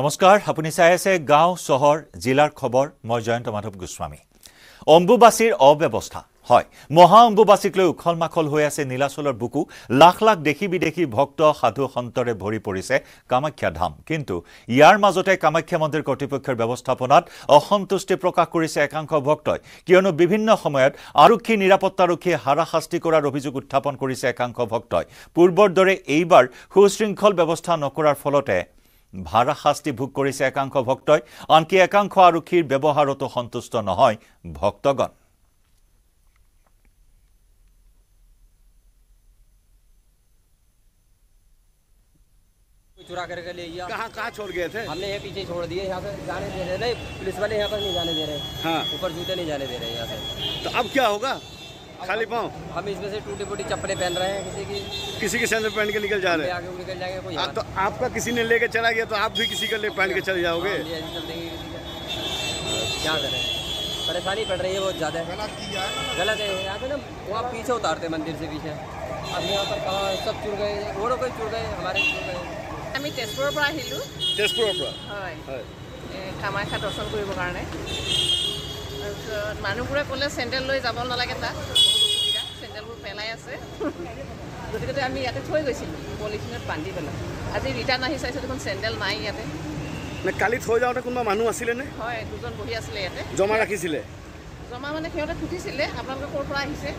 নমস্কাৰ আপুনি চাই আছে গাঁও চহৰ জিলাৰ খবৰ। মই জয়ন্ত মাধৱ গোস্বামী। অম্বুবাচীৰ অব্যৱস্থা হয় মহা অম্বুবাচীক লৈ উখল মাখল হৈ আছে নীলাচলৰ বুকু। লাখ লাখ দেশী বিদেশী ভক্ত সাধু সন্তৰে ভৰি পৰিছে কামাখ্যা ধাম। কিন্তু ইয়াৰ মাজতে কামাখ্যা মন্দিৰ কৰ্তৃপক্ষৰ ব্যৱস্থাপনাত অসন্তুষ্টি প্ৰকাশ কৰিছে একাংশ ভক্তই। কিয়নো বিভিন্ন সময়ত আৰক্ষী নিৰাপত্তাৰক্ষীয়ে হাৰাশাস্তি কৰাৰ অভিযোগ উত্থাপন কৰিছে একাংশ ভক্তই। পূৰ্বৰ দৰে এইবাৰ সুশৃংখল ব্যৱস্থা নকৰাৰ ফলতে ভাৰাশাস্তি ভোগ কৰিছে একাংশ ভক্তই আনকি একাংশ আৰক্ষীৰ ব্যৱহাৰতো সন্তুষ্ট নহয় ভক্তগণ चुरा करके ले गया कहाँ कहाँ छोड़ गए थे हमने ये पीछे छोड़ दिए यहाँ पे जाने दे रहे नहीं पुलिस वाले यहाँ पर नहीं जाने दे रहे हाँ ऊपर जूते नहीं जाने दे रहे यहाँ से तो अब क्या होगा खाली पाँव हम इसमें से टूटी फूटी चप्पलें पहन रहे हैं किसी की किसी के सैंडल पहन के निकल जा हम रहे हैं आगे निकल जाएंगे कोई आ, यहाँ तो आपका किसी ने लेके चला गया तो आप भी किसी का ले पहन के चले जाओगे हाँ, ये ऐसे चल देंगे किसी का क्या करें परेशानी पड़ रही है बहुत ज़्यादा गलत है यहाँ पे ना वहाँ पीछे उतारते मंदिर से पीछे अब यहाँ पर कहाँ सब चुर गए रोडों पर चुर गए हमारे चुर गए আমি তেজপুৰৰ পৰা আহিলোঁ तेजपुर पर হয় है। এ, কামাখ্যা দৰ্শন কৰিবৰ কাৰণে তাৰপিছত মানুহবোৰে ক'লে চেণ্ডেল লৈ যাব নালাগে তাত বহুত অসুবিধা চেণ্ডেলবোৰ পেলাই আছে। গতিকে আমি ইয়াতে থৈ গৈছিলোঁ পলিথিনত বান্ধি পেলাই। আজি ৰিটাৰ্ণ আহি চাইছোঁ দেখোন চেণ্ডেল নাই ইয়াতে। কালি থৈ যাওঁতে কোনোবা মানুহ আছিলে নে? হয় দুজন বহি আছিলে ইয়াতে। জমা ৰাখিছিলে? জমা মানে সিহঁতে সুধিছিলে আপোনালোকে ক'ৰ পৰা আহিছে?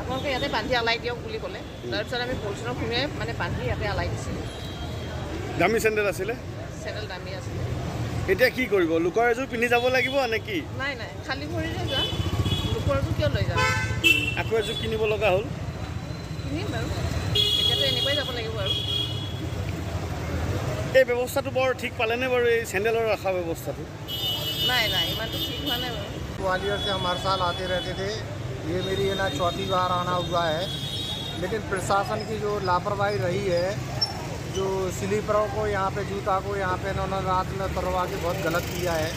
আপোনালোকে ইয়াতে বান্ধি আলাই দিয়ক বুলি ক'লে। তাৰপিছত আমি পলিথিনত সুমিয়াই মানে বান্ধি ইয়াতে আলাই দিছিলোঁ দামী চেণ্ডেল আছিলে? চেণ্ডেল দামী আছিলে। এতিয়া কি কৰিব? লোকৰ এযোৰ পিন্ধি যাব লাগিব নে কি? নাই নাই খালী ভৰিৰে যাম। লোকৰটো কিয় লৈ যাম আকৌ এযোৰ কিনিব লগা হ'ল কিনিম বাৰু এতিয়াতো এনেকুৱাই যাব লাগিব আৰু এই ব্যৱস্থাটো বৰ ঠিক পালেনে বাৰু এই চেণ্ডেলৰ ৰখা ব্যৱস্থাটো নাই নাই ইমানটো ঠিক হোৱা নাই বাৰু ग्वालियर से हम हर साल आते रहते थे ये मेरी है ना चौथी बार आना हुआ है लेकिन प्रशासन की जो लापरवाही रही है जो स्लीपरों को यहाँ पे जूता को यहाँ पे इन्होंने रात में उतरवा के बहुत गलत किया है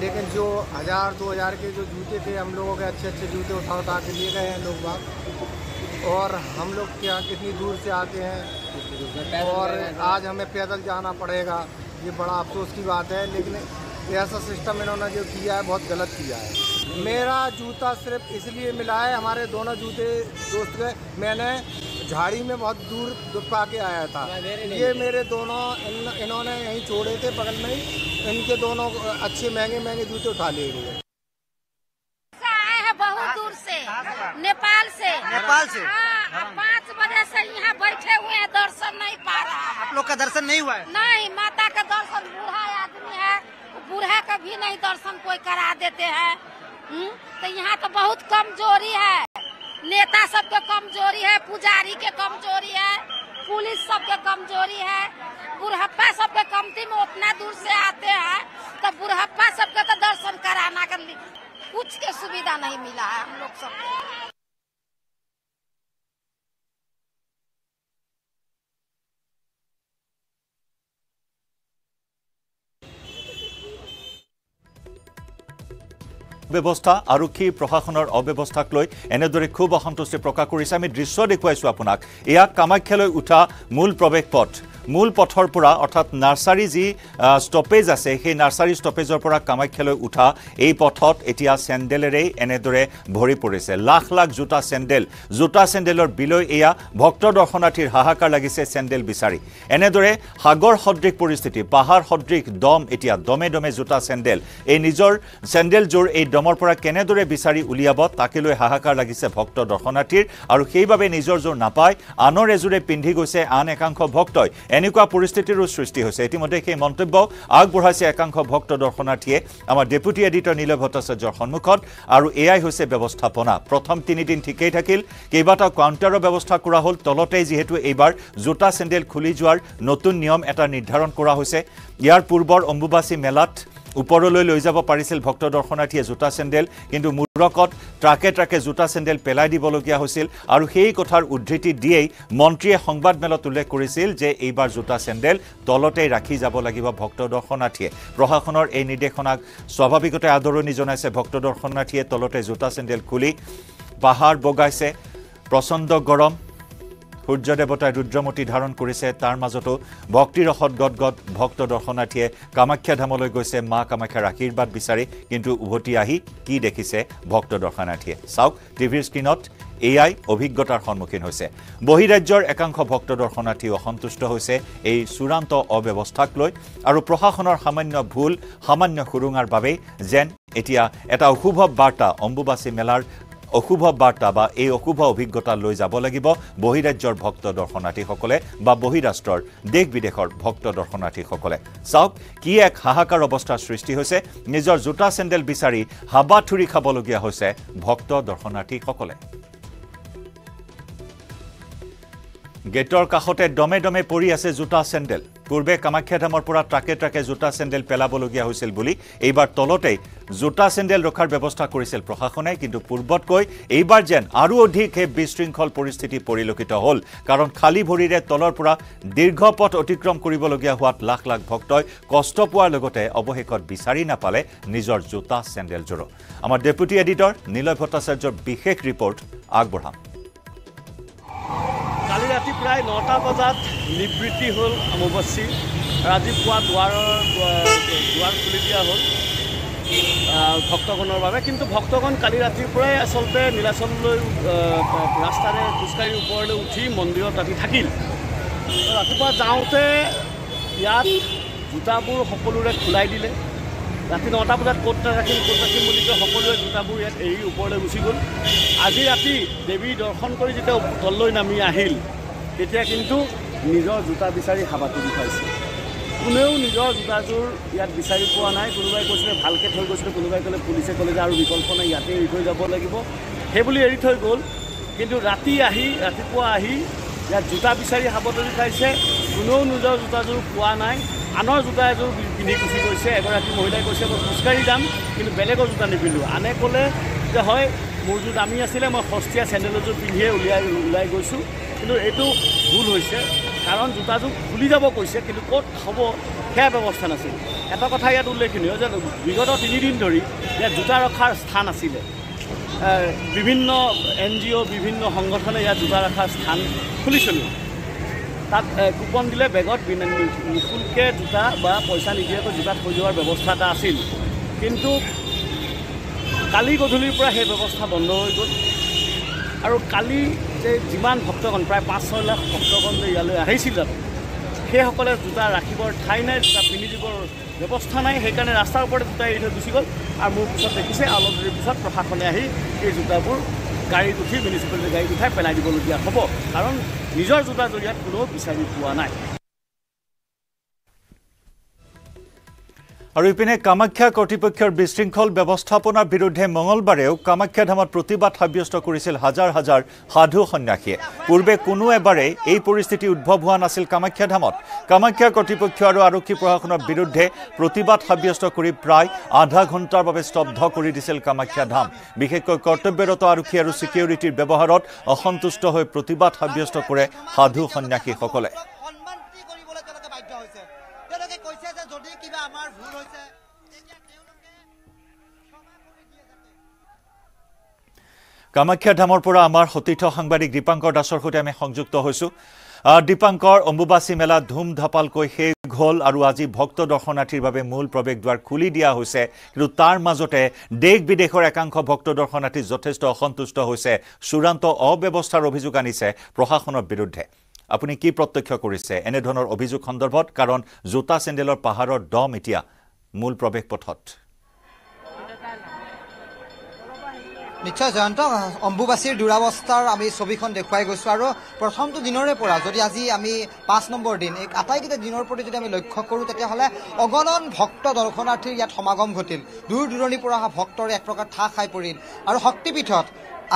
लेकिन जो हज़ार, दो हज़ार के जो जूते थे, हम लोगों के अच्छे अच्छे जूते उठा उठा के ले गए हैं लोग बाग। और हम लोग क्या कितनी दूर से आते हैं। और आज हमें पैदल जाना पड़ेगा, ये बड़ा अफसोस की बात है, लेकिन ऐसा सिस्टम इन्होंने जो किया है, बहुत गलत किया है। मेरा जूता सिर्फ़ इसलिए मिला है, हमारे दोनों जूते दोस्त के मैंने झाड़ी में बहुत दूर दुपा के आया था। ये मेरे दोनों इन, इन्होंने यहीं छोड़े थे बगल में ही। इनके दोनों अच्छे महँगे महँगे जूते उठा लिए गए आए हैं बहुत दूर से। नेपाल से। नेपाल से? हाँ पाँच बजे से यहाँ बैठे हुए हैं दर्शन नहीं पा रहा आप लोग का दर्शन नहीं हुआ है? नहीं माता का दर्शन बूढ़ा आदमी है। बूढ़ा का भी नहीं दर्शन कोई करा देते हैं। हम्म? तो यहाँ तो बहुत कमज़ोरी है। नेता सबके कमज़ोरी है, पुजारी के कमज़ोरी है, पुलिस सबके कमज़ोरी है। बुढ़प्पा सबके कमती में उतना दूर से आते हैं तो बुढ़प्पा सबके तो दर्शन कराना कर कुछ के सुविधा नहीं मिला है हम लोग सबको। ব্যৱস্থা আৰক্ষী প্ৰশাসনৰ অব্যৱস্থাক লৈ এনেদৰে খুব অসন্তুষ্টি প্ৰকাশ কৰিছে। আমি দৃশ্য দেখুৱাইছোঁ আপোনাক। এয়া কামাখ্যালৈ উঠা মূল প্ৰৱেশ পথ। মূল পথৰ পৰা অৰ্থাৎ নাৰ্চাৰী যি ষ্টপেজ আছে সেই নাৰ্চাৰী ষ্টপেজৰ পৰা কামাখ্যালৈ উঠা এই পথত এতিয়া চেণ্ডেলেৰেই এনেদৰে ভৰি পৰিছে। লাখ লাখ জোতা চেণ্ডেল জোতা চেণ্ডেলৰ বিলৈ এয়া ভক্ত দৰ্শনাৰ্থীৰ হাহাকাৰ লাগিছে চেণ্ডেল বিচাৰি। এনেদৰে সাগৰ সদৃশ পৰিস্থিতি পাহাৰ সদৃশ দম এতিয়া দমে দমে জোতা চেণ্ডেল এই নিজৰ চেণ্ডেলযোৰ এই দমৰ পৰা কেনেদৰে বিচাৰি উলিয়াব তাকে লৈ হাহাকাৰ লাগিছে ভক্ত দৰ্শনাৰ্থীৰ। আৰু সেইবাবে নিজৰ জোৰ নাপায় আনৰ এযোৰে পিন্ধি গৈছে আন একাংশ ভক্তই। এনেকুৱা পৰিস্থিতিৰো সৃষ্টি হৈছে। ইতিমধ্যে সেই মন্তব্য আগবঢ়াইছে একাংশ ভক্ত দৰ্শনাৰ্থীয়ে। আমাৰ ডেপুটি এডিটৰ নীলয় ভট্টাচাৰ্যৰ সন্মুখত আৰু এয়াই হৈছে ব্যৱস্থাপনা। প্ৰথম তিনিদিন ঠিকেই থাকিল। কেইবাটাও কাউণ্টাৰৰ ব্যৱস্থা কৰা হ'ল। তলতেই যিহেতু এইবাৰ জোতা চেণ্ডেল খুলি যোৱাৰ নতুন নিয়ম এটা নিৰ্ধাৰণ কৰা হৈছে। ইয়াৰ পূৰ্বৰ অম্বুবাচী মেলাত ওপৰলৈ লৈ যাব পাৰিছিল ভক্ত দৰ্শনাৰ্থীয়ে জোতা চেণ্ডেল কিন্তু মূৰকত ট্ৰাকে ট্ৰাকে জোতা চেণ্ডেল পেলাই দিবলগীয়া হৈছিল আৰু সেই কথাৰ উদ্ধৃতি দিয়েই মন্ত্ৰীয়ে সংবাদমেলত উল্লেখ কৰিছিল যে এইবাৰ জোতা চেণ্ডেল তলতেই ৰাখি যাব লাগিব ভক্ত দৰ্শনাৰ্থীয়ে। প্ৰশাসনৰ এই নিৰ্দেশনাক স্বাভাৱিকতে আদৰণি জনাইছে ভক্ত দৰ্শনাৰ্থীয়ে তলতে জোতা চেণ্ডেল খুলি পাহাৰ বগাইছে প্ৰচণ্ড গৰম সূৰ্য দেৱতাই ৰুদ্ৰমতী ধাৰণ কৰিছে। তাৰ মাজতো ভক্তিৰসত গদগদ ভক্ত দৰ্শনাৰ্থীয়ে কামাখ্যা ধামলৈ গৈছে। মা কামাখ্যাৰ আশীৰ্বাদ বিচাৰি কিন্তু উভতি আহি কি দেখিছে ভক্ত দৰ্শনাৰ্থীয়ে? চাওক টিভিৰ স্ক্ৰীণত এয়াই অভিজ্ঞতাৰ সন্মুখীন হৈছে। বহিৰাজ্যৰ একাংশ ভক্ত দৰ্শনাৰ্থী অসন্তুষ্ট হৈছে এই চূড়ান্ত অব্যৱস্থাক লৈ আৰু প্ৰশাসনৰ সামান্য ভুল সামান্য সুৰুঙাৰ বাবেই যেন এতিয়া এটা অশুভ বাৰ্তা অম্বুবাচী মেলাৰ অশুভ বাৰ্তা বা এই অশুভ অভিজ্ঞতা লৈ যাব লাগিব বহিৰাজ্যৰ ভক্ত দৰ্শনাৰ্থীসকলে বা বহিৰাষ্ট্ৰৰ দেশ বিদেশৰ ভক্ত দৰ্শনাৰ্থীসকলে। চাওক কি এক হাহাকাৰ অৱস্থাৰ সৃষ্টি হৈছে। নিজৰ জোতা চেণ্ডেল বিচাৰি হাবাথুৰি খাবলগীয়া হৈছে ভক্ত দৰ্শনাৰ্থীসকলে। গেটৰ কাষতে দমে দমে পৰি আছে জোতা চেণ্ডেল। পূৰ্বে কামাখ্যা ধামৰ পৰা ট্ৰাকে ট্ৰাকে জোতা চেণ্ডেল পেলাবলগীয়া হৈছিল বুলি এইবাৰ তলতেই জোতা চেণ্ডেল ৰখাৰ ব্যৱস্থা কৰিছিল প্ৰশাসনে কিন্তু পূৰ্বতকৈ এইবাৰ যেন আৰু অধিক সেই বিশৃংখল পৰিস্থিতি পৰিলক্ষিত হ'ল। কাৰণ খালী ভৰিৰে তলৰ পৰা দীৰ্ঘ পথ অতিক্ৰম কৰিবলগীয়া হোৱাত লাখ লাখ ভক্তই কষ্ট পোৱাৰ লগতে অৱশেষত বিচাৰি নাপালে নিজৰ জোতা চেণ্ডেলযোৰো। আমাৰ ডেপুটি এডিটৰ নিলয় ভট্টাচাৰ্যৰ বিশেষ ৰিপৰ্ট আগবঢ়াম। কালি ৰাতি প্ৰায় নটা বজাত নিবৃত্তি হ'ল অম্বুবাচী ৰাতি পুৱা দুৱাৰৰ দুৱাৰ খুলি দিয়া হ'ল ভক্তগণৰ বাবে। কিন্তু ভক্তগণ কালি ৰাতিৰ পৰাই আচলতে নীলাচললৈ ৰাস্তাৰে খোজকাঢ়ি ওপৰলৈ উঠি মন্দিৰত ৰাতি থাকিল। ৰাতিপুৱা যাওঁতে ইয়াত জোতাবোৰ সকলোৰে খোলাই দিলে। ৰাতি নটা বজাত ক'ত ৰাখিম ক'ত ৰাখিম বুলি কৈ সকলোৱে জোতাবোৰ ইয়াত এৰি ওপৰলৈ গুচি গ'ল। আজি ৰাতি দেৱী দৰ্শন কৰি যেতিয়া তললৈ নামি আহিল তেতিয়া কিন্তু নিজৰ জোতা বিচাৰি হাবাথুৰি খাইছে কোনেও নিজৰ জোতাযোৰ ইয়াত বিচাৰি পোৱা নাই। কোনোবাই কৈছিলে ভালকৈ থৈ গৈছিলে কোনোবাই ক'লে পুলিচে ক'লে যে আৰু বিকল্প নাই ইয়াতে এৰি থৈ যাব লাগিব। সেইবুলি এৰি থৈ গ'ল। কিন্তু ৰাতি আহি ৰাতিপুৱা আহি ইয়াত জোতা বিচাৰি হাবাথুৰি খাইছে কোনেও নিজৰ জোতাযোৰ পোৱা নাই। আনৰ জোতা এযোৰ পিন্ধি গুচি গৈছে এগৰাকী মহিলাই কৈছে মই খোজকাঢ়ি যাম কিন্তু বেলেগৰ জোতা নিপিন্ধোঁ। আনে ক'লে যে হয় মোৰযোৰ দামী আছিলে মই সস্তীয়া চেণ্ডেল এযোৰ পিন্ধিয়ে উলিয়াই ওলাই গৈছোঁ। কিন্তু এইটো ভুল হৈছে কাৰণ জোতাযোৰ খুলি যাব কৈছে কিন্তু ক'ত হ'ব সেয়া ব্যৱস্থা নাছিল। এটা কথা ইয়াত উল্লেখনীয় যে বিগত তিনিদিন ধৰি ইয়াত জোতা ৰখাৰ স্থান আছিলে। বিভিন্ন এন জি অ' বিভিন্ন সংগঠনে ইয়াত জোতা ৰখাৰ স্থান খুলিছিলোঁ। তাত কুপন দিলে বেগত নিশুল্কে জোতা বা পইচা নিদিয়াকৈ জোতা থৈ যোৱাৰ ব্যৱস্থা এটা আছিল। কিন্তু কালি গধূলিৰ পৰা সেই ব্যৱস্থা বন্ধ হৈ গ'ল। আৰু কালি যে যিমান ভক্তগণ প্ৰায় পাঁচ ছয় লাখ ভক্তগণ যে ইয়ালৈ আহিছিল তাত সেইসকলে জোতা ৰাখিবৰ ঠাই নাই জোতা পিন্ধি দিবৰ ব্যৱস্থা নাই। সেইকাৰণে ৰাস্তাৰ ওপৰতে জোতা এৰি থৈ গুচি গ'ল। আৰু মোৰ পিছত দেখিছে অলপ দেৰিৰ পিছত প্ৰশাসনে আহি এই জোতাবোৰ গাড়ীত উঠি মিউনিচিপালিটি গাড়ীত উঠাই পেলাই দিবলগীয়া হ'ব। কাৰণ নিজৰ জোতা জৰিয়াত কোনেও বিচাৰি পোৱা নাই। আৰু ইপিনে কামাখ্যা কৰ্তৃপক্ষৰ বিশৃংখল ব্যৱস্থাপনাৰ বিৰুদ্ধে মঙলবাৰেও কামাখ্যা ধামত প্ৰতিবাদ সাব্যস্ত কৰিছিল হাজাৰ হাজাৰ সাধু সন্যাসীয়ে। পূৰ্বে কোনো এবাৰেই এই পৰিস্থিতি উদ্ভৱ হোৱা নাছিল কামাখ্যা ধামত। কামাখ্যা কৰ্তৃপক্ষ আৰু আৰক্ষী প্ৰশাসনৰ বিৰুদ্ধে প্ৰতিবাদ সাব্যস্ত কৰি প্ৰায় আধা ঘণ্টাৰ বাবে স্তব্ধ কৰি দিছিল কামাখ্যা ধাম। বিশেষকৈ কৰ্তব্যৰত আৰক্ষী আৰু ছিকিউৰিটিৰ ব্যৱহাৰত অসন্তুষ্ট হৈ প্ৰতিবাদ সাব্যস্ত কৰে সাধু সন্যাসীসকলে সন্মানটি কৰিবলৈ তেওঁলোকে বাধ্য হৈছে তেওঁলোকে কৈছে যে যদি কিবা আমাৰ ভুল হৈছে তেতিয়া তেওঁলোকে ক্ষমা কৰি দিয়ে যাতে কামাখ্যা ধামৰ পৰা আমাৰ সতীৰ্থ সাংবাদিক দীপাংকৰ দাসৰ সৈতে আমি সংযুক্ত হৈছোঁ। দীপাংকৰ অম্বুবাচী মেলা ধুম ধাপালকৈ শেষ হ'ল আৰু আজি ভক্ত দৰ্শনাৰ্থীৰ বাবে মূল প্ৰৱেশ দ্বাৰ খুলি দিয়া হৈছে। কিন্তু তাৰ মাজতে দেশ বিদেশৰ একাংশ ভক্ত দৰ্শনাৰ্থী যথেষ্ট অসন্তুষ্ট হৈছে। চূড়ান্ত অব্যৱস্থাৰ অভিযোগ আনিছে প্ৰশাসনৰ বিৰুদ্ধে। আপুনি কি প্ৰত্যক্ষ কৰিছে? এনেধৰণৰ অভিযোগ সন্দৰ্ভত কাৰণ জোতা চেণ্ডেলৰ পাহাৰৰ দম এতিয়া মূল প্ৰৱেশ পথত। নিশ্চয় জয়ন্ত অম্বুবাচীৰ দুৰাৱস্থাৰ আমি ছবিখন দেখুৱাই গৈছোঁ আৰু প্ৰথমটো দিনৰে পৰা যদি আজি আমি পাঁচ নম্বৰ দিন এই আটাইকেইটা দিনৰ প্ৰতি যদি আমি লক্ষ্য কৰোঁ তেতিয়াহ'লে অগণন ভক্ত দৰ্শনাৰ্থীৰ ইয়াত সমাগম ঘটিল। দূৰ দূৰণিৰ পৰা অহা ভক্তৰ এক প্ৰকাৰ ঠাহ খাই পৰিল। আৰু শক্তিপীঠত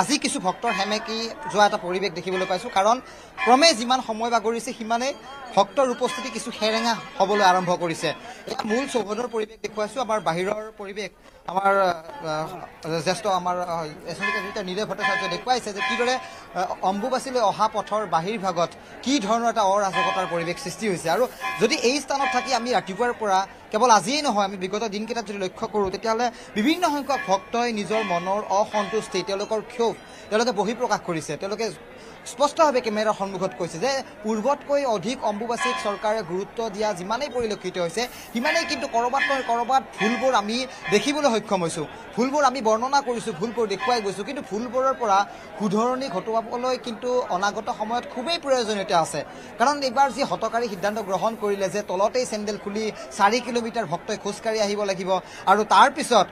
আজি কিছু ভক্তৰ সেমেকি যোৱা এটা পৰিৱেশ দেখিবলৈ পাইছোঁ কাৰণ ক্ৰমে যিমান সময় বাগৰিছে সিমানেই ভক্তৰ উপস্থিতি কিছু সেৰেঙা হ'বলৈ আৰম্ভ কৰিছে। এতিয়া মূল চৌহদৰ পৰিৱেশ দেখুৱাইছোঁ। আমাৰ বাহিৰৰ পৰিৱেশ আমাৰ জ্যেষ্ঠ আমাৰ এডিটৰ নীৰৱ ভট্টাচাৰ্যই দেখুৱাইছে যে কিদৰে অম্বুবাচীলৈ অহা পথৰ বাহিৰ ভাগত কি ধৰণৰ এটা অৰাজকতাৰ পৰিৱেশ সৃষ্টি হৈছে। আৰু যদি এই স্থানত থাকি আমি ৰাতিপুৱাৰ পৰা কেৱল আজিয়েই নহয় আমি বিগত দিনকেইটাত যদি লক্ষ্য কৰোঁ তেতিয়াহ'লে বিভিন্ন সংখ্যক ভক্তই নিজৰ মনৰ অসন্তুষ্টি তেওঁলোকৰ ক্ষোভ তেওঁলোকে বহিঃপ্ৰকাশ কৰিছে। তেওঁলোকে স্পষ্টভাৱে কেমেৰাৰ সন্মুখত কৈছে যে পূৰ্বতকৈ অধিক অম্বুবাচীক চৰকাৰে গুৰুত্ব দিয়া যিমানেই পৰিলক্ষিত হৈছে সিমানেই কিন্তু ক'ৰবাত নহয় ক'ৰবাত ভুলবোৰ আমি দেখিবলৈ সক্ষম হৈছোঁ। ভুলবোৰ আমি বৰ্ণনা কৰিছোঁ ভুলবোৰ দেখুৱাই গৈছোঁ। কিন্তু ভুলবোৰৰ পৰা শুধৰণি ঘটোৱাবলৈ কিন্তু অনাগত সময়ত খুবেই প্ৰয়োজনীয়তা আছে। কাৰণ এইবাৰ যি হতকাৰী সিদ্ধান্ত গ্ৰহণ কৰিলে যে তলতেই চেণ্ডেল খুলি চাৰি কিলোমিটাৰ ভক্তই খোজকাঢ়ি আহিব লাগিব আৰু তাৰপিছত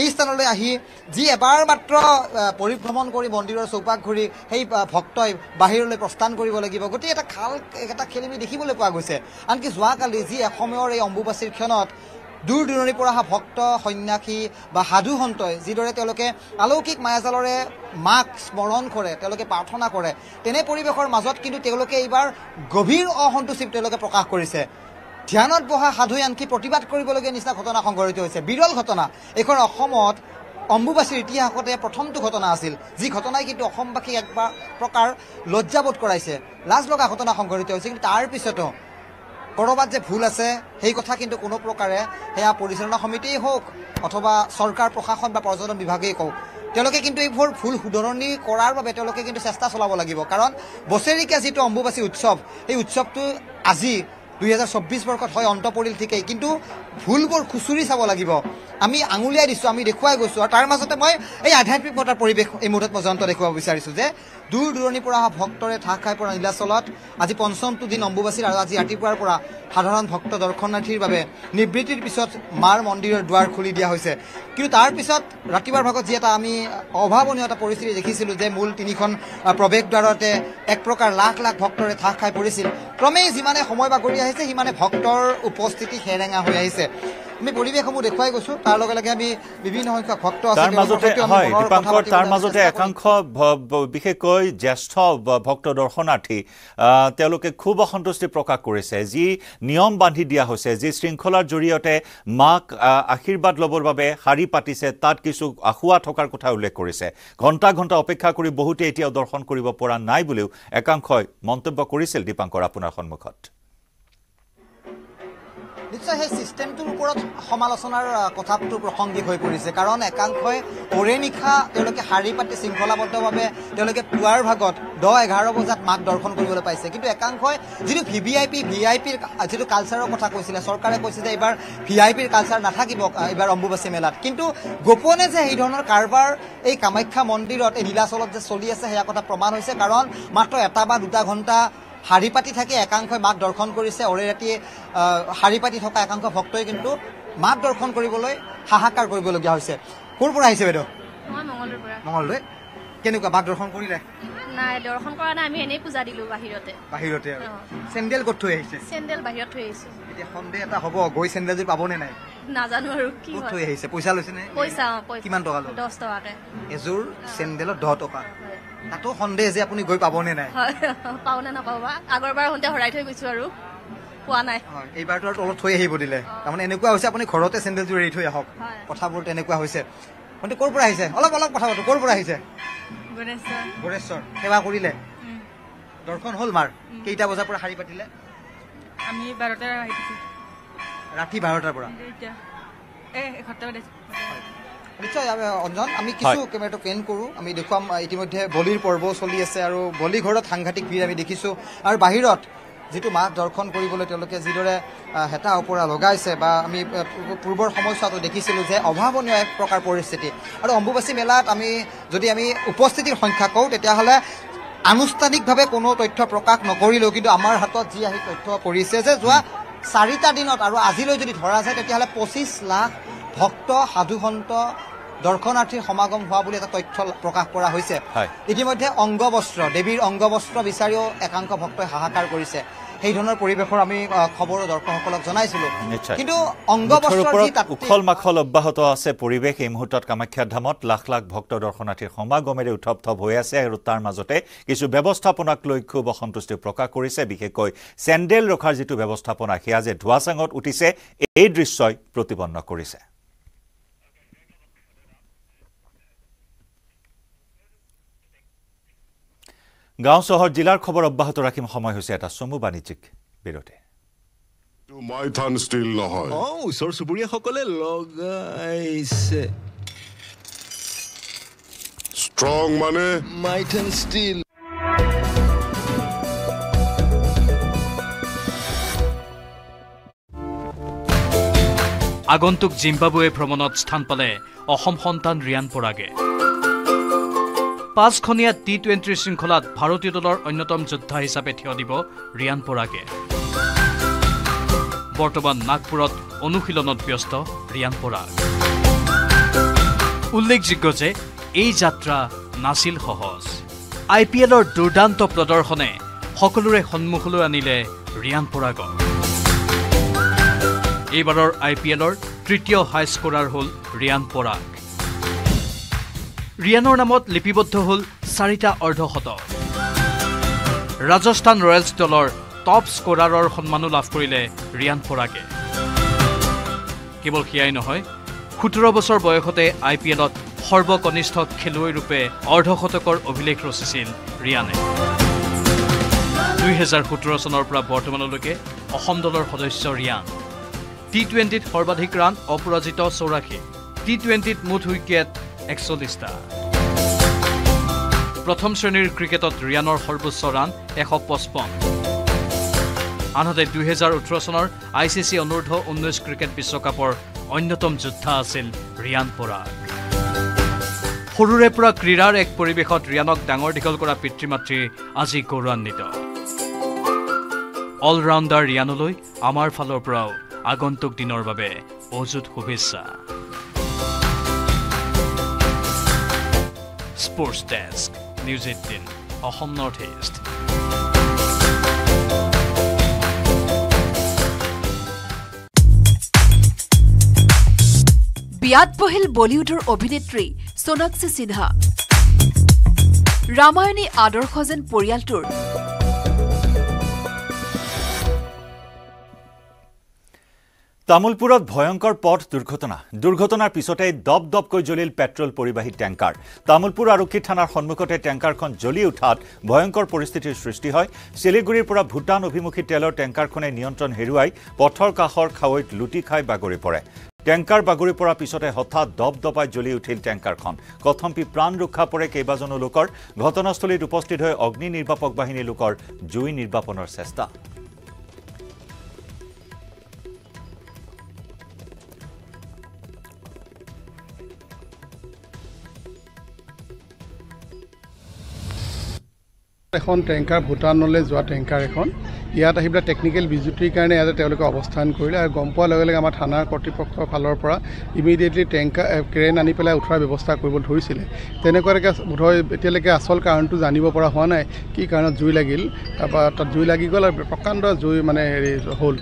এই স্থানলৈ আহি যি এবাৰ মাত্ৰ পৰিভ্ৰমণ কৰি মন্দিৰৰ চৌপাশ ঘূৰি সেই ভক্তই বাহিৰলৈ প্ৰস্থান কৰিব লাগিব। গতিকে এটা খাল এটা খেলিমি দেখিবলৈ পোৱা গৈছে। আনকি যোৱাকালি যি এসময়ৰ এই অম্বুবাচীৰ ক্ষণত দূৰ দূৰণিৰ পৰা অহা ভক্ত সন্যাসী বা সাধু সন্তই যিদৰে তেওঁলোকে অলৌকিক মায়াজালৰে মাক স্মৰণ কৰে তেওঁলোকে প্ৰাৰ্থনা কৰে তেনে পৰিৱেশৰ মাজত কিন্তু তেওঁলোকে এইবাৰ গভীৰ অসন্তুষ্টি তেওঁলোকে প্ৰকাশ কৰিছে। ধ্যানত বহা সাধুৱে আনকি প্ৰতিবাদ কৰিবলগীয়া নিচিনা ঘটনা সংঘটিত হৈছে। বিৰল ঘটনা। এইখন অসমত অম্বুবাচীৰ ইতিহাসতে প্ৰথমটো ঘটনা আছিল। যি ঘটনাই কিন্তু অসমবাসীক এক প্ৰকাৰ লজ্জাবোধ কৰাইছে। লাজ লগা ঘটনা সংঘটিত হৈছে কিন্তু তাৰ পিছতো ক'ৰবাত যে ভুল আছে সেই কথা কিন্তু কোনো প্ৰকাৰে সেয়া পৰিচালনা সমিতিয়েই হওক অথবা চৰকাৰ প্ৰশাসন বা পৰ্যটন বিভাগেই কওক। তেওঁলোকে কিন্তু এইবোৰ ভুল শুধৰণি কৰাৰ বাবে তেওঁলোকে কিন্তু চেষ্টা চলাব লাগিব। কাৰণ বছেৰেকীয়া যিটো অম্বুবাচী উৎসৱ এই উৎসৱটো আজি দুহেজাৰ চৌব্বিছ বৰ্ষত হয় অন্ত পৰিল ঠিকেই। কিন্তু ভুলবোৰ খুচুৰি চাব লাগিব। আমি আঙুলিয়াই দিছোঁ আমি দেখুৱাই গৈছোঁ। আৰু তাৰ মাজতে মই এই আধ্যাত্মিকতাৰ পৰিৱেশ এই মুহূৰ্তত মই দেখুৱাব বিচাৰিছোঁ যে দূৰ দূৰণিৰ পৰা অহা ভক্তৰে ঠাহ খাই পৰা নীলাচলত আজি পঞ্চমটো দিন অম্বুবাচীৰ আৰু আজি ৰাতিপুৱাৰ পৰা সাধাৰণ ভক্ত দৰ্শনাৰ্থীৰ বাবে নিবৃত্তিৰ পিছত মাৰ মন্দিৰৰ দুৱাৰ খুলি দিয়া হৈছে। কিন্তু তাৰ পিছত ৰাতিপুৱাৰ ভাগত যি এটা আমি অভাৱনীয় এটা পৰিস্থিতি দেখিছিলোঁ যে মূল তিনিখন আহ, প্ৰৱেশদ্বাৰতে এক প্ৰকাৰ লাখ লাখ ভক্তৰে ঠাহ খাই পৰিছিল। ক্ৰমেই যিমানে সময় বাগৰি আহিছে সিমানে ভক্তৰ উপস্থিতি সেৰেঙা হৈ আহিছে। আমি পৰিৱেশসমূহ দেখুৱাই গৈছোঁ তাৰ লগে লগে আমি বিভিন্ন সংখ্যক ভক্ত আছে তাৰ মাজতে হয় দীপাংকৰ তাৰ মাজতে। একাংশ বিশেষকৈ জ্যেষ্ঠ ভক্ত দৰ্শনাৰ্থী তেওঁলোকে খুব অসন্তুষ্টি প্ৰকাশ কৰিছে। যি নিয়ম বান্ধি দিয়া হৈছে যি শৃংখলাৰ জৰিয়তে মাক আশীৰ্বাদ ল'বৰ বাবে শাৰী পাতিছে তাত কিছু আখুৱা থকাৰ কথা উল্লেখ কৰিছে। ঘণ্টা ঘণ্টা অপেক্ষা কৰি বহুতে এতিয়াও দৰ্শন কৰিব পৰা নাই বুলিও একাংশই মন্তব্য কৰিছিল দীপাংকৰ আপোনাৰ সন্মুখত। নিশ্চয় সেই ছিষ্টেমটোৰ ওপৰত সমালোচনাৰ কথাটো প্ৰাসংগিক হৈ পৰিছে। কাৰণ একাংশই ওৰে নিশা তেওঁলোকে শাৰী পাতি শৃংখলাবদ্ধভাৱে তেওঁলোকে পুৱাৰ ভাগত দহ এঘাৰ বজাত মাক দৰ্শন কৰিবলৈ পাইছে। কিন্তু একাংশই যিটো V V I P V I পিৰ যিটো কালচাৰৰ কথা কৈছিলে চৰকাৰে কৈছে যে এইবাৰ ভি আই পিৰ কালচাৰ নাথাকিব এইবাৰ অম্বুবাচী মেলাত। কিন্তু গোপনে যে এই ধৰণৰ কাৰবাৰ এই কামাখ্যা মন্দিৰত এই নীলাচলত যে চলি আছে সেয়া কথা প্ৰমাণ হৈছে। কাৰণ মাত্ৰ এটা বা দুটা ঘণ্টা শাৰী পাতি থাকি একাংশই মাক দৰ্শন কৰিছে। অৰে ৰাতি আহ, শাৰী পাতি থকা একাংশ ভক্তই কিন্তু মাক দৰ্শন কৰিবলৈ হাহাকাৰ কৰিবলগীয়া হৈছে। ক'ৰ পৰা আহিছে বাইদেউ? মঙলদৈ? কেনেকুৱা মাক দৰ্শন কৰিলে? নাই দৰ্শন কৰা নাই আমি এনেই পূজা দিলোঁ বাহিৰতে। বাহিৰতে আৰু। অঁ। চেণ্ডেল ক'ত থৈ আহিছে? চেণ্ডেল বাহিৰত থৈ আহিছোঁ। এতিয়া সন্দেহ এটা হ'ব গৈ চেণ্ডেলযোৰ পাবনে নাই? নাজানো আৰু কি ক'ত হয়। থৈ আহিছে? পইচা লৈছেনে? পইচা অঁ পইচা। কিমান টকা ল'লে দহ টকাকে। এযোৰ চেণ্ডেলত দহ টকা। তাতো সন্দেহ যে আপুনি গৈ পাবনে নাই। পাওঁ নে নাপাওঁ বা? আগৰবাৰ আহোঁতে হৰাই থৈ গৈছোঁ আৰু। পোৱা নাই। এইবাৰতো আৰু তলত থৈ আহিব দিলে। তাৰমানে এনেকুৱা হৈছে আপুনি ঘৰতে চেণ্ডেলযোৰ এৰি থৈ আহক। কথাবোৰ তেনেকুৱা হৈছে। ভণ্টি ক'ৰ পৰা আহিছে? অলপ অলপ কথা পাতো ক'ৰ পৰা আহিছে? গণেশ্বৰ। সেৱা কৰিলে। দৰ্শন হ'ল মাৰ। কেইটা বজাৰ পৰা শাৰী পাতিলে? আমি বাৰটা আহিছোঁ। ৰাতি বাৰটাৰ পৰা? এসপ্তাহ নিশ্চয় অঞ্জন আমি কিছু কেমেৰাটো পেন কৰোঁ আমি দেখুৱাম ইতিমধ্যে বলিৰ পৰ্বও চলি আছে আৰু বলি ঘৰত সাংঘাতিক ভিৰ আমি দেখিছোঁ। আৰু বাহিৰত যিটো মাক দৰ্শন কৰিবলৈ তেওঁলোকে যিদৰে হেতা ওপৰা লগাইছে বা আমি পূৰ্বৰ সময়ছোৱাতো দেখিছিলোঁ যে অভাৱনীয় এক প্ৰকাৰ পৰিস্থিতি। আৰু অম্বুবাচী মেলাত আমি যদি আমি উপস্থিতিৰ সংখ্যা কওঁ তেতিয়াহ'লে আনুষ্ঠানিকভাৱে কোনো তথ্য প্ৰকাশ নকৰিলেও কিন্তু আমাৰ হাতত যি আহি তথ্য পৰিছে যে যোৱা চাৰিটা দিনত আৰু আজিলৈ যদি ধৰা যায় তেতিয়াহ'লে পঁচিছ লাখ ভক্ত সাধুসন্ত দৰ্শনাৰ্থীৰ সমাগম হোৱা বুলি এটা তথ্য প্ৰকাশ কৰা হৈছে। ইতিমধ্যে অংগবস্ত্ৰ দেৱীৰ অংগবস্ত্ৰ বিচাৰিও একাংশ ভক্তই হাহাকাৰ কৰিছে। সেই ধৰণৰ পৰিৱেশৰ আমি খবৰো দৰ্শকসকলক জনাইছিলো। কিন্তু উখল মাখল অব্যাহত আছে পৰিৱেশ এই মুহূৰ্তত কামাখ্যা ধামত লাখ লাখ ভক্ত দৰ্শনাৰ্থীৰ সমাগমেৰে উথপ থপ হৈ আছে আৰু তাৰ মাজতে কিছু ব্যৱস্থাপনাক লৈ খুব অসন্তুষ্টি প্ৰকাশ কৰিছে। বিশেষকৈ চেণ্ডেল ৰখাৰ যিটো ব্যৱস্থাপনা সেয়া যে ধোৱাচাঙত উঠিছে এই দৃশ্যই প্ৰতিপন্ন কৰিছে। গাঁও চহৰ জিলাৰ খবৰ অব্যাহত ৰাখিম। সময় হৈছে এটা চমু বাণিজ্যিক বিৰতি। মাইথান ষ্টীল নহয়। অ ওচৰ চুবুৰীয়াসকলে লগাইছে। ষ্ট্ৰং মানে? মাইথান ষ্টীল। আগন্তুক জিম্বাবুৱে ভ্ৰমণত স্থান পালে অসম সন্তান ৰিয়ান পৰাগে। পাঁচখনীয়া টি টুৱেণ্টি শৃংখলাত ভাৰতীয় দলৰ অন্যতম যোদ্ধা হিচাপে থিয় দিব ৰিয়ান পৰাগে। বৰ্তমান নাগপুৰত অনুশীলনত ব্যস্ত ৰিয়ান পৰাগ। উল্লেখযোগ্য যে এই যাত্ৰা নাছিল সহজ। আই পি এলৰ দুৰ্দান্ত প্ৰদৰ্শনে সকলোৰে সন্মুখলৈ আনিলে ৰিয়ান পৰাগক এইবাৰৰ আই পি এলৰ তৃতীয় হাই স্ক'ৰাৰ হ'ল ৰিয়ান পৰাগ। ৰিয়ানৰ নামত লিপিবদ্ধ হ'ল চাৰিটা অৰ্ধশতক। ৰাজস্থান ৰয়েলছ দলৰ টপ স্ক'ৰাৰৰ সন্মানো লাভ কৰিলে ৰিয়ান পৰাগে কেৱল সেয়াই নহয় সোতৰ বছৰ বয়সতে আই পি এলত সৰ্বকনিষ্ঠ খেলুৱৈৰূপে অৰ্ধশতকৰ অভিলেখ ৰচিছিল ৰিয়ানে। দুহেজাৰ সোতৰ চনৰ পৰা বৰ্তমানলৈকে অসম দলৰ সদস্য ৰিয়ান। টি টুৱেণ্টিত সৰ্বাধিক ৰাণ অপৰাজিত চৌৰাশী। টি টুৱেণ্টিত মুঠ উইকেট একচল্লিছটা প্ৰথম শ্ৰেণীৰ ক্ৰিকেটত ৰিয়ানৰ সৰ্বোচ্চ ৰাণ এশ পঁচপন্ন। আনহাতে দুহেজাৰ ওঠৰ চনৰ আই চি চি অনূৰ্ধ ঊনৈছ ক্ৰিকেট বিশ্বকাপৰ অন্যতম যোদ্ধা আছিল ৰিয়ান পৰাগ। সৰুৰে পৰা ক্ৰীড়াৰ এক পৰিৱেশত ৰিয়ানক ডাঙৰ দীঘল কৰা পিতৃ মাতৃ আজি গৌৰৱান্বিত অলৰাউণ্ডাৰ ৰিয়ানলৈ আমাৰ ফালৰ পৰাও আগন্তুক দিনৰ বাবে অযুত শুভেচ্ছা। Sports desk news eighteen Assam north বিয়াত বহিল বলিউডৰ অভিনেত্ৰী সোনাক্ষী সিনহা। ৰামায়ণী আদৰ্শ যেন পৰিয়ালটোৰ তামোলপুৰত ভয়ংকৰ পথ দুৰ্ঘটনা। দুৰ্ঘটনাৰ পিছতে দপ দপকৈ জ্বলিল পেট্ৰল পৰিবাহী টেংকাৰ। তামোলপুৰ আৰক্ষী থানাৰ সন্মুখতে টেংকাৰখন জ্বলি উঠাত ভয়ংকৰ পৰিস্থিতিৰ সৃষ্টি হয়। শিলিগুৰিৰ পৰা ভূটান অভিমুখী তেলৰ টেংকাৰখনে নিয়ন্ত্ৰণ হেৰুৱাই পথৰ কাষৰ খাৱৈত লুটি খাই বাগৰি পৰে। টেংকাৰ বাগৰি পৰাৰ পিছতে হঠাৎ দপ দপাই জ্বলি উঠিল টেংকাৰখন। কথম্পি প্ৰাণ ৰক্ষা পৰে কেইবাজনো লোকৰ। ঘটনাস্থলীত উপস্থিত হৈ অগ্নি নিৰ্বাপক বাহিনীৰ লোকৰ জুই নিৰ্বাপনৰ চেষ্টা। এখন টেংকাৰ ভূটানলৈ যোৱা টেংকাৰ এখন। ইয়াত আহি পেলাই টেকনিকেল বিজুতিৰ কাৰণে ইয়াতে তেওঁলোকে অৱস্থান কৰিলে আৰু গম পোৱাৰ লগে লগে আমাৰ থানাৰ কৰ্তৃপক্ষৰ ফালৰ পৰা ইমিডিয়েটলি টেংকাৰ ক্ৰেন আনি পেলাই উঠোৱাৰ ব্যৱস্থা কৰিব ধৰিছিলে। তেনেকুৱাকৈ বোধহয় এতিয়ালৈকে আচল কাৰণটো জানিব পৰা হোৱা নাই কি কাৰণত জুই লাগিল তাৰপৰা তাত জুই লাগি গ'ল আৰু প্ৰকাণ্ড জুই মানে হেৰি হ'ল।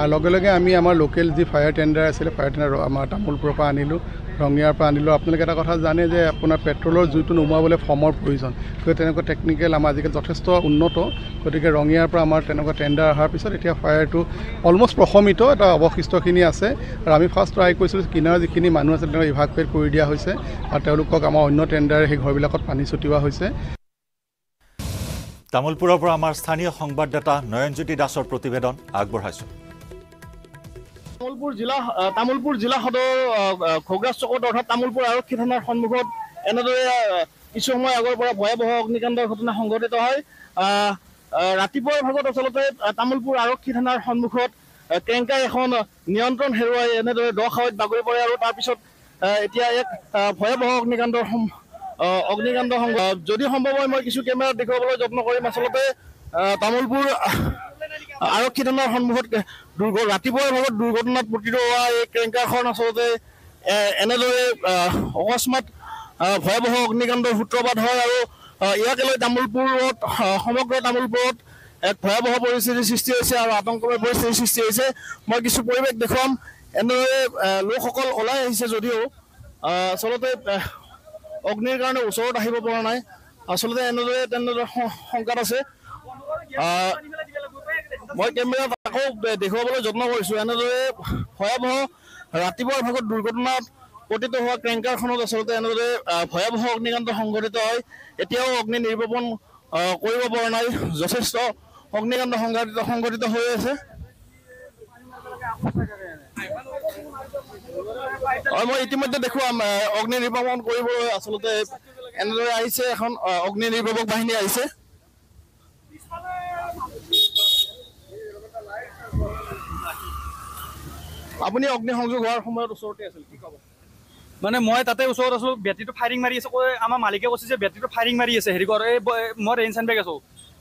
আৰু লগে লগে আমি আমাৰ লোকেল যি ফায়াৰ টেণ্ডাৰ আছিলে ফায়াৰ টেণ্ডাৰ আমাৰ তামোলপুৰৰ পৰা আনিলোঁ। ৰঙিয়াৰ পৰা আনিলোঁ। আপোনালোকে এটা কথা জানে যে আপোনাৰ পেট্ৰলৰ জুইটো নুমুৱাবলৈ ফৰ্মৰ প্ৰয়োজন। গতিকে তেনেকুৱা টেকনিকেল আমাৰ আজিকালি যথেষ্ট উন্নত। গতিকে ৰঙিয়াৰ পৰা আমাৰ তেনেকুৱা টেণ্ডাৰ অহাৰ পিছত এতিয়া ফায়াৰটো অলমষ্ট প্ৰশমিত। এটা অৱশিষ্টখিনি আছে। আৰু আমি ফাৰ্ষ্ট ট্ৰাই কৰিছিলোঁ কিনাৰৰ যিখিনি মানুহ আছে তেওঁলোকক ইভাকুৱেট কৰি দিয়া হৈছে। আৰু তেওঁলোকক আমাৰ অন্য টেণ্ডাৰে সেই ঘৰবিলাকত পানী ছটিওৱা হৈছে। তামোলপুৰৰ পৰা আমাৰ স্থানীয় সংবাদদাতা নয়নজ্যোতি দাসৰ প্ৰতিবেদন আগবঢ়াইছোঁ। তামোলপুৰ জিলা তামোলপুৰ জিলা সদৰ আহ, খগ্ৰাছ চকত অৰ্থাৎ তামোলপুৰ আৰক্ষী থানাৰ সন্মুখত এনেদৰে কিছু সময় আগৰ পৰা ভয়াৱহ অগ্নিকাণ্ডৰ ঘটনা সংঘটিত হয়। ৰাতিপুৱাৰ ভাগত আচলতে তামোলপুৰ আৰক্ষী থানাৰ সন্মুখত টেংকাৰ এখন নিয়ন্ত্ৰণ হেৰুৱাই এনেদৰে দ খাৱৈত বাগৰি পৰে আৰু তাৰপিছত এতিয়া এক ভয়াৱহ অগ্নিকাণ্ডৰ অগ্নিকাণ্ড যদি সম্ভৱ হয় মই কিছু কেমেৰাত দেখুৱাবলৈ যত্ন কৰিম। আচলতে তামোলপুৰ আৰক্ষী থানাৰ সন্মুখত ৰাতিপুৱাৰ ভাগত দুৰ্ঘটনাত পতিত হোৱা এই টেংকাৰখন আচলতে এনেদৰে অকস্মাত ভয়াৱহ অগ্নিকাণ্ডৰ সূত্ৰপাত হয় আৰু ইয়াকে লৈ তামোলপুৰত সমগ্ৰ তামোলপুৰত এক ভয়াৱহ পৰিস্থিতিৰ সৃষ্টি হৈছে আৰু আতংকময় পৰিস্থিতিৰ সৃষ্টি হৈছে। মই কিছু পৰিৱেশ দেখুৱাম। এনেদৰে লোকসকল ওলাই আহিছে যদিও আচলতে অগ্নিৰ কাৰণে ওচৰত আহিব পৰা নাই। আচলতে এনেদৰে তেনেদৰে শংকাত আছে। মই কেমেৰাত আকৌ দেখুৱাবলৈ যত্ন কৰিছোঁ। এনেদৰে ভয়াৱহ ৰাতিপুৱাৰ ভাগত দুৰ্ঘটনাত পতিত হোৱা ক্ৰেংকাৰখনত আচলতে এনেদৰে ভয়াৱহ অগ্নিকাণ্ড সংঘটিত হয়। এতিয়াও অগ্নি নিৰ্বাপন কৰিব পৰা নাই। যথেষ্ট অগ্নিকাণ্ড সংঘটিত সংঘটিত হৈ আছে। হয় মই ইতিমধ্যে দেখুৱাম অগ্নি নিৰ্বাপন কৰিবলৈ আচলতে এনেদৰে আহিছে এখন অগ্নি নিৰ্বাপক বাহিনী আহিছে। আপুনি অগ্নি সংযোগ হোৱাৰ সময়ত ওচৰতে আছিল কি ক'ব মানে মই তাতে ওচৰত আছো বেটেৰীটো ফায়াৰিং মাৰি আছে কৈ আমাৰ মালিকে কৈছে যে বেটেৰীটো ফায়াৰিং মাৰি আছে হেৰি কৰ এই মই ৰেঞ্জ আনবাক আছো।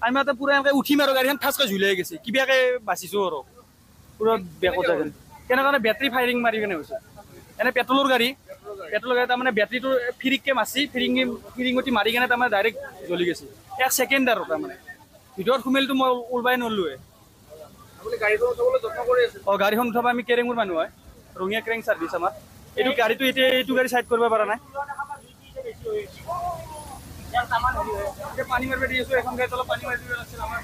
আমি তাতে পুৰা এনেকৈ উঠিম আৰু গাড়ীখন ঠাচকৈ ঝুলাই গৈছে কিবাকে বাচিছোঁ আৰু। পুৰা বেকত যায় কেনেকুৱা বেটেৰী ফায়াৰিং মাৰি কেনে হৈছে এনে পেট্ৰলৰ গাড়ী পেট্ৰলৰ গাড়ী তাৰমানে বেটেৰীটো ফিৰিককৈ মাছি ফিৰিঙি ফিৰিঙতি মাৰি কেনে তাৰমানে ডাইৰেক্ট জ্বলি গৈছে। এক ছেকেণ্ড আৰু তাৰমানে। ভিতৰত সোমাইলটো মই ওলবাই নলোৱে আপুনি গাড়ীখন উঠাবলৈ যত্ন কৰি আছে অঁ গাড়ীখন উঠাব আমি কেৰেঙৰ মানুহ হয়। ৰঙিয়া কেৰেং ছাৰ্ভিচ আমাৰ। এইটো গাড়ীটো এতিয়া এইটো গাড়ী চাইড কৰিব পৰা নাই। এতিয়া পানী মাৰিব দি আছো এখন গাড়ীত অলপ পানী মাৰি দিব লাগিছিল আমাৰ।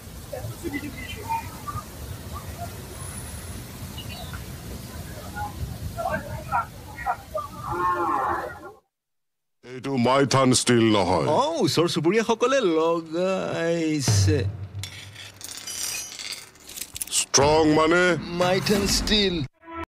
এইটো মাইথান ষ্টীল নহয়। অঁ ওচৰ চুবুৰীয়াসকলে লগাইছে। ষ্ট্ৰং মানে মাইথান ষ্টীল